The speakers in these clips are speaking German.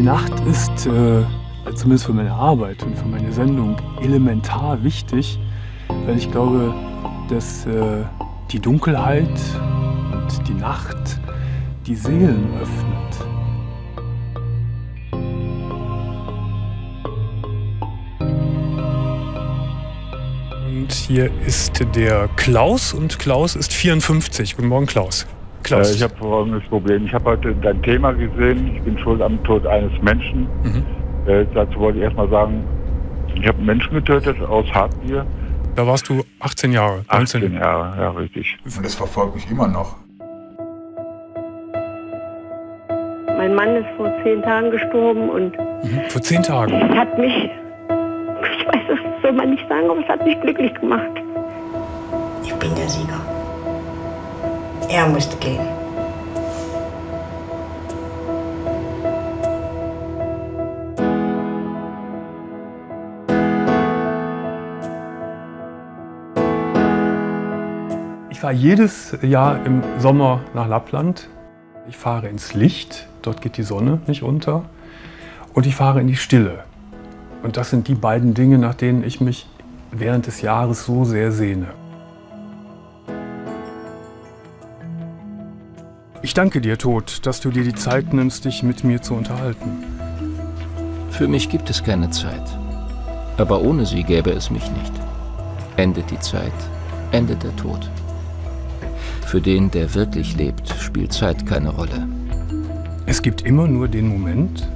Die Nacht ist, äh, zumindest für meine Arbeit und für meine Sendung, elementar wichtig, weil ich glaube, dass äh, die Dunkelheit und die Nacht die Seelen öffnet. Und hier ist der Klaus und Klaus ist 54. Guten Morgen, Klaus. Klaus. Äh, ich habe folgendes Problem. Ich habe heute dein Thema gesehen. Ich bin schuld am Tod eines Menschen. Mhm. Äh, dazu wollte ich erstmal sagen, ich habe einen Menschen getötet aus Habgier. Da warst du 18 Jahre. 19. 18 Jahre, ja, richtig. Und das verfolgt mich immer noch. Mein Mann ist vor zehn Tagen gestorben und. Mhm, vor zehn Tagen? Es hat mich. Ich weiß, das soll man nicht sagen, aber es hat mich glücklich gemacht. Ich bin der Sieger. Er musste gehen. Ich fahre jedes Jahr im Sommer nach Lappland. Ich fahre ins Licht, dort geht die Sonne nicht unter. Und ich fahre in die Stille. Und das sind die beiden Dinge, nach denen ich mich während des Jahres so sehr sehne. Ich danke dir, Tod, dass du dir die Zeit nimmst, dich mit mir zu unterhalten. Für mich gibt es keine Zeit. Aber ohne sie gäbe es mich nicht. Endet die Zeit, endet der Tod. Für den, der wirklich lebt, spielt Zeit keine Rolle. Es gibt immer nur den Moment?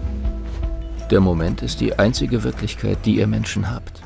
Der Moment ist die einzige Wirklichkeit, die ihr Menschen habt.